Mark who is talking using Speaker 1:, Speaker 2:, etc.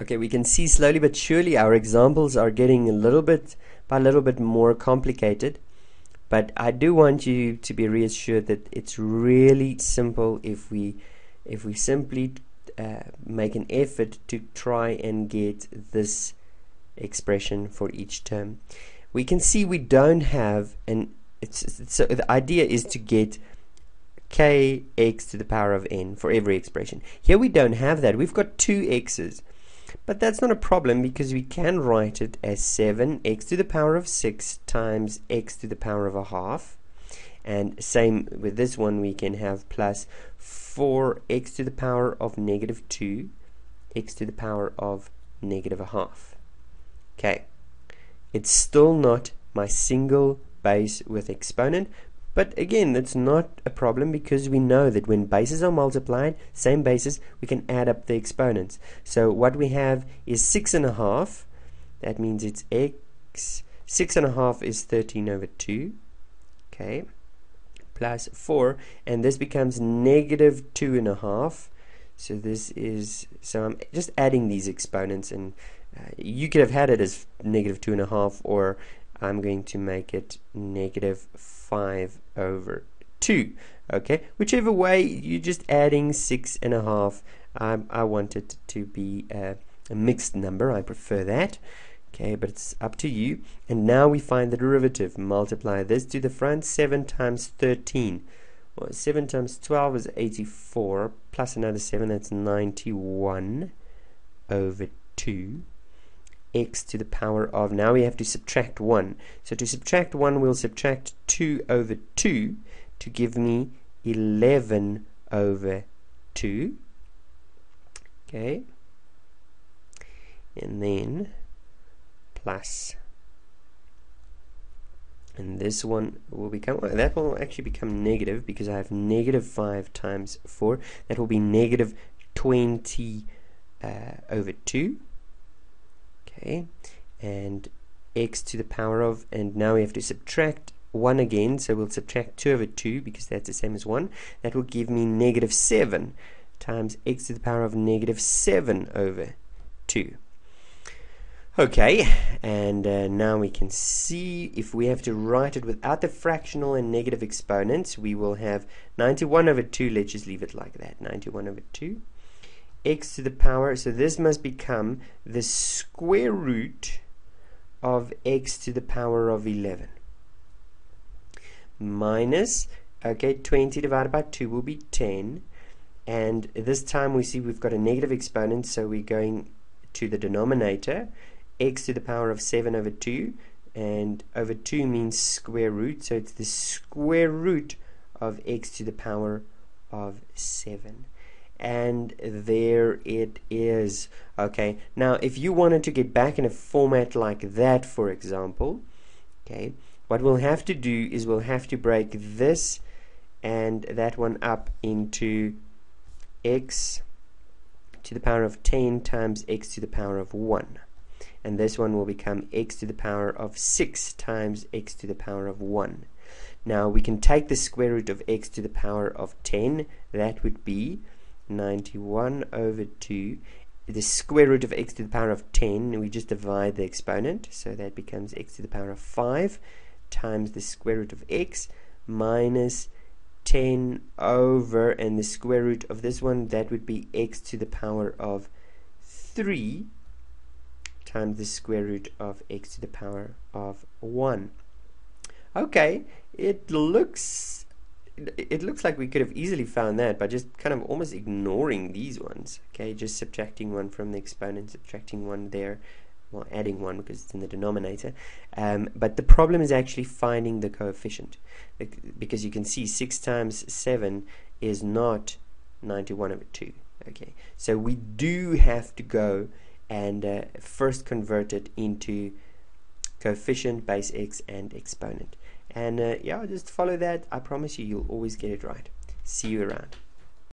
Speaker 1: Okay, we can see slowly but surely our examples are getting a little bit by a little bit more complicated. But I do want you to be reassured that it's really simple if we if we simply uh, make an effort to try and get this expression for each term. We can see we don't have an it's, so the idea is to get kx to the power of n for every expression. Here we don't have that. We've got two x's. But that's not a problem because we can write it as 7x to the power of 6 times x to the power of a half. And same with this one, we can have plus 4x to the power of negative 2, x to the power of negative a half. Okay, it's still not my single base with exponent, but again, that's not a problem because we know that when bases are multiplied, same bases, we can add up the exponents. So what we have is 6 and a half. That means it's x. 6 and a half is 13 over 2. Okay. Plus 4. And this becomes negative 2 and a half. So this is, so I'm just adding these exponents and uh, you could have had it as negative 2 and a half or I'm going to make it negative 5 over 2 okay? Whichever way you're just adding six and a half. Um, I want it to be a, a mixed number. I prefer that okay? But it's up to you. And now we find the derivative. Multiply this to the front. 7 times 13 well 7 times 12 is 84 plus another 7 that's 91 over 2 x to the power of, now we have to subtract 1. So to subtract 1, we'll subtract 2 over 2 to give me 11 over 2. Okay. And then plus and this one will become that will actually become negative because I have negative 5 times 4 that will be negative 20 uh, over 2 okay and x to the power of and now we have to subtract 1 again so we'll subtract 2 over 2 because that's the same as 1 that will give me negative 7 times x to the power of negative 7 over 2 okay and uh, now we can see if we have to write it without the fractional and negative exponents we will have 91 over 2 let's just leave it like that 91 over 2 x to the power, so this must become the square root of x to the power of 11 minus, okay, 20 divided by 2 will be 10 and this time we see we've got a negative exponent so we're going to the denominator. X to the power of 7 over 2 and over 2 means square root so it's the square root of x to the power of 7 and there it is okay? Now if you wanted to get back in a format like that for example okay what we'll have to do is we'll have to break this and that one up into x to the power of 10 times x to the power of 1 and this one will become x to the power of 6 times x to the power of 1 now we can take the square root of x to the power of 10 that would be 91 over 2 the square root of x to the power of 10 we just divide the exponent so that becomes x to the power of 5 times the square root of x minus 10 over and the square root of this one that would be x to the power of 3 times the square root of x to the power of 1 okay it looks it looks like we could have easily found that by just kind of almost ignoring these ones okay? Just subtracting one from the exponent subtracting one there well adding one because it's in the denominator. Um, but the problem is actually finding the coefficient. Because you can see 6 times 7 is not 91 over 2 okay? So we do have to go and uh, first convert it into coefficient base x and exponent and uh, yeah just follow that. I promise you you'll always get it right. See you around